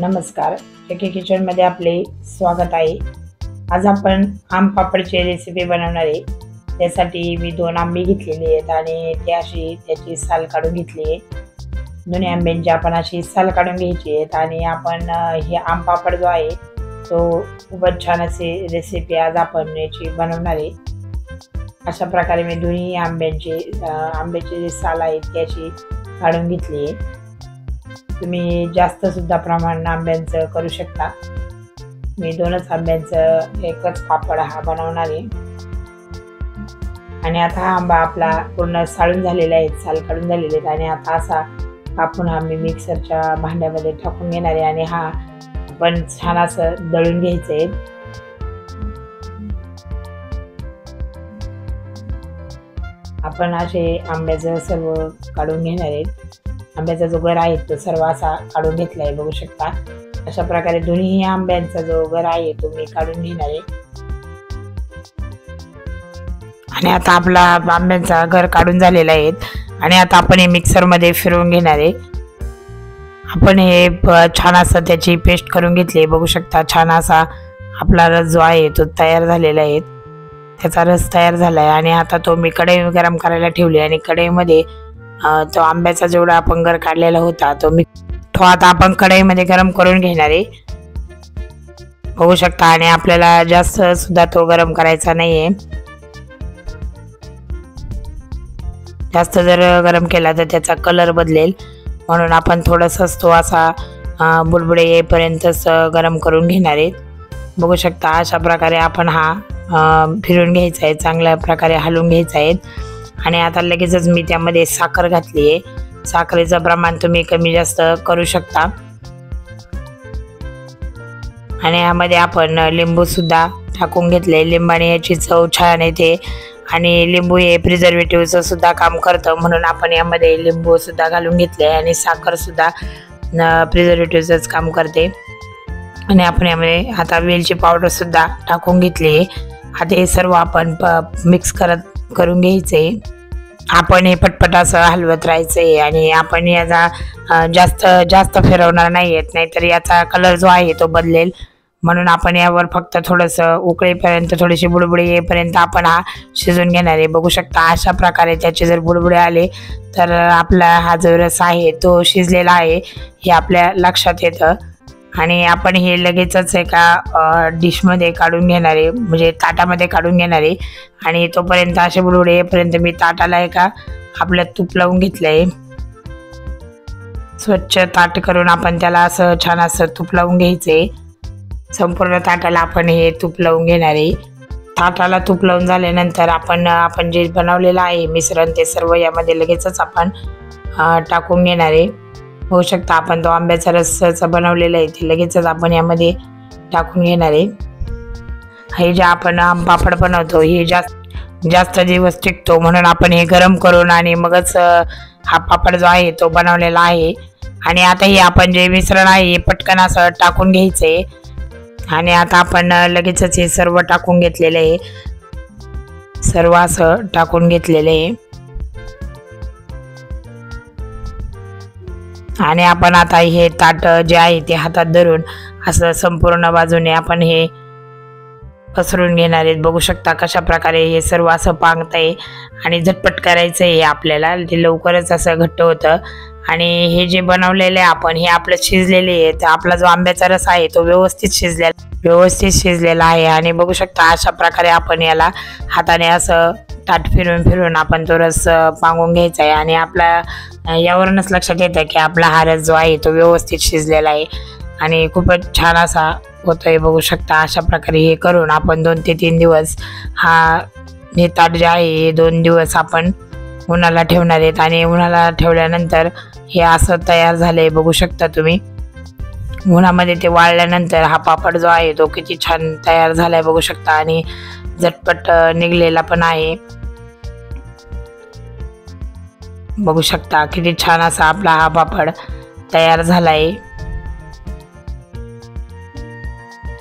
नमस्कार. एके किचनमध्ये आपले स्वागत आहे. आज आपण आम पापडची रेसिपी बनवणार आहे. त्यासाठी मी दोन आंबे घेतलेले आहेत आणि ते अशी त्याची साल काढून घेतली आहे. दोन्ही आंब्यांची आपण अशी साल काढून घ्यायची आहेत आणि आपण हे आम पापड जो आहे तो खूपच छान अशी रेसिपी आज आपण याची बनवणार आहे. अशा प्रकारे मी दोन्ही आंब्यांची आंब्याची जी साल आहे ती अशी काढून घेतली आहे. तुम्ही जास्त सुद्धा प्रमाण आंब्यांचं करू शकता. मी दोनच आंब्यांचं एकच पापड हा बनवणार. आहे आणि आता हा आंबा आपला पूर्ण साळून झालेला आहे साल काढून झालेले आहेत आणि आता असा कापून हा मी मिक्सरच्या भांड्यामध्ये टाकून घेणार आहे. आणि हा आपण छान असं दळून घ्यायचं आहे. आपण असे आंब्याचं सर्व काढून घेणार आहेत आंब्याचा जो गर आहे तो सर्व असा काढून घेतला आहे बघू शकता. अशा प्रकारे दोन्ही आंब्यांचा जो गर आहे तो मी काढून घेणार आहे. आणि आता आपला आंब्यांचा घर काढून झालेला आहे. आणि आता आपण हे मिक्सरमध्ये फिरवून घेणार आहे. आपण हे छान असं त्याची पेस्ट करून घेतली बघू शकता छान असा आपला रस जो आहे तो तयार झालेला आहे. त्याचा रस तयार झाला आहे आणि आता तो मी कढई गरम करायला ठेवली आणि कढईमध्ये तो आंब्याचा जेवढा आपण गर काढलेला होता तो मी तो आता आपण कढईमध्ये गरम करून घेणार आहे. बघू शकता आणि आपल्याला जास्त सुद्धा तो गरम करायचा नाहीये. जास्त जर गरम केला तर त्याचा कलर बदलेल. म्हणून आपण थोडंसंच तो असा बुडबुडे येईपर्यंतच गरम करून घेणार आहेत बघू शकता अशा प्रकारे आपण हा फिरून घ्यायचा आहे चांगल्या प्रकारे हलवून घ्यायचा आहे. आणि आता लगेचच मी त्यामध्ये साखर घातली आहे. साखरेचं प्रमाण तुम्ही कमी जास्त करू शकता. आणि यामध्ये आपण लिंबूसुद्धा टाकून घेतले. लिंबाने याची चव छान येते. आणि लिंबू हे प्रिझर्वेटिव्हचं सुद्धा काम करतं. म्हणून आपण यामध्ये लिंबूसुद्धा घालून घेतले आणि साखरसुद्धा प्रिझर्वेटिव्हचंच काम करते. आणि आपण यामध्ये आता वेलची पावडरसुद्धा टाकून घेतली आता हे सर्व आपण प मिक्स करत करून घ्यायचे. आपण हे पटपट असं हलवत आहे आणि आपण याचा जास्त जास्त फिरवणार नाही आहेत नाहीतर याचा कलर जो आहे तो बदलेल. म्हणून आपण यावर फक्त थोडंसं उकळेपर्यंत थोडीशी बुडबुडे येईपर्यंत आपण हा शिजून घेणार आहे. बघू शकता अशा प्रकारे त्याचे जर बुडबुडे आले तर आपला हा जो रस आहे तो शिजलेला आहे हे आपल्या लक्षात येतं. आणि आपण हे लगेचच एका डिशमध्ये काढून घेणार आहे. म्हणजे ताटामध्ये काढून घेणार आहे. आणि तोपर्यंत असे बुडबुडे येईपर्यंत मी ताटाला एका आपलं तूप लावून घेतलं आहे स्वच्छ ताट करून आपण त्याला असं छान असं तूप लावून घ्यायचं आहे संपूर्ण ताटाला आपण हे तूप लावून घेणार आहे. ताटाला तूप लावून झाल्यानंतर आपण आपण जे बनवलेलं आहे मिश्रण ते सर्व यामध्ये लगेचच आपण टाकून घेणार आहे. होऊ शकता. आपण तो आंब्याचा रस्साचा बनवलेला आहे ते लगेचच आपण यामध्ये टाकून घेणार आहे. हे जे आपण आम पापड बनवतो हे जास्त जास्त दिवस टिकतो. म्हणून आपण हे गरम करून आणि मगच हा पापड जो आहे तो बनवलेला आहे. आणि आता हे आपण जे मिश्रण आहे हे पटकन असं टाकून घ्यायचं आहे. आणि आता आपण लगेचच हे सर्व टाकून घेतलेलं आहे. सर्व असं टाकून घेतलेलं आहे. आणि आपण आता हे ताट जे आहे ते हातात धरून असं संपूर्ण बाजूने आपण हे पसरून घेणार आहेत. बघू शकता कशा प्रकारे हे सर्व असं पांगत आहे आणि झटपट करायचं आहे आपल्याला. ते लवकरच असं घट्ट होतं. आणि हे जे बनवलेलं आहे आपण हे आपलं शिजलेले आहे. तर आपला जो आंब्याचा रस आहे तो व्यवस्थित शिजलेला व्यवस्थित शिजलेला आहे. आणि बघू शकता अशा प्रकारे आपण याला हाताने असं ताट फिरून फिरून आपण तो रस पांगून घ्यायचा आहे आणि आपला यावरूनच लक्षात येतं की आपला हा रस जो आहे तो व्यवस्थित शिजलेला आहे. आणि खूपच छान असा होतोय बघू शकता. अशा प्रकारे हे करून आपण दोन ते तीन दिवस हा हे ताट जे आहे हे दोन दिवस आपण उन्हाला ठेवणार आहेत. आणि उन्हाला ठेवल्यानंतर हे असं तयार झालं आहे बघू शकता तुम्ही. उन्हामध्ये ते वाळल्यानंतर हा पापड जो आहे तो किती छान तयार झाला आहे बघू शकता. आणि झटपट निघलेला पण आहे. बघू शकता किती छान असा आपला हा पापड तयार झालाय.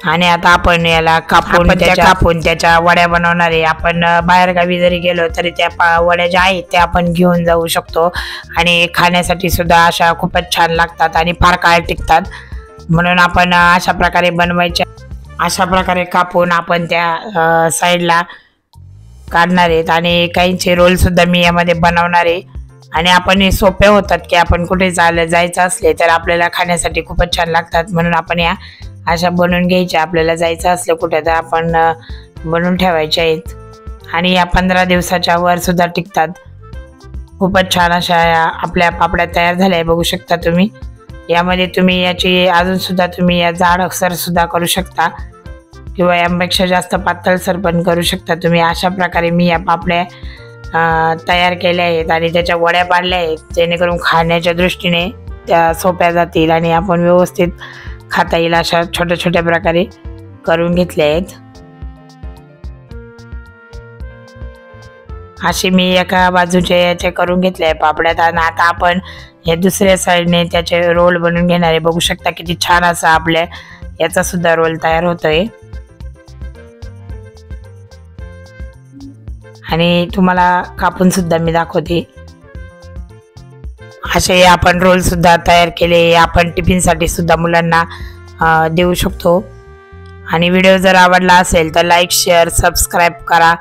आणि आता आपण याला कापून त्या कापून त्याच्या वड्या बनवणार आहे. आपण बाहेरगावी जरी गेलो तरी त्या वड्या ज्या आहेत त्या आपण घेऊन जाऊ शकतो. आणि खाण्यासाठी सुद्धा अशा खूपच छान लागतात आणि फार काळ टिकतात. म्हणून आपण अशा प्रकारे बनवायच्या अशा प्रकारे कापून आपण त्या साईडला काढणार आहेत. आणि काहींचे रोल सुद्धा मी यामध्ये बनवणार आहे. आणि आपण हे सोपे होतात की आपण कुठे जायला जायचं असले तर आपल्याला खाण्यासाठी खूपच छान लागतात. म्हणून आपण या अशा बनवून घ्यायच्या. आपल्याला जायचं असलं कुठे तर आपण बनवून ठेवायच्या आहेत. आणि या पंधरा दिवसाच्या वर सुद्धा टिकतात. खूपच छान अशा या आपल्या पापड्या तयार झाल्या आहे बघू शकता तुम्ही. यामध्ये तुम्ही याची अजून सुद्धा तुम्ही या जाड अक्षरसुद्धा करू शकता. किंवा यापेक्षा जास्त पातळसर पण करू शकता तुम्ही. अशा प्रकारे मी या पापड्या तयार केल्या आहेत आणि त्याच्या वड्या पाडल्या आहेत जेणेकरून खाण्याच्या दृष्टीने त्या सोप्या जातील आणि आपण व्यवस्थित खाता येईल अशा छोट्या छोट्या प्रकारे करून घेतल्या आहेत. अशी मी एका बाजूचे याचे करून घेतले आहे पापड्यात आणि आता आपण हे दुसऱ्या साईडने त्याचे रोल बनवून घेणार आहे. बघू शकता किती छान असा आपल्या याचा सुद्धा रोल तयार होतोय. आणि तुम्हाला कापूनसुद्धा मी दाखवते. असे आपण रोलसुद्धा तयार केले. आपण टिफिनसाठी सुद्धा मुलांना देऊ शकतो. आणि व्हिडिओ जर आवडला असेल तर लाईक शेअर सबस्क्राईब करा.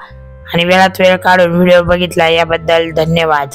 आणि वेळात वेळ काढून व्हिडिओ बघितला याबद्दल धन्यवाद.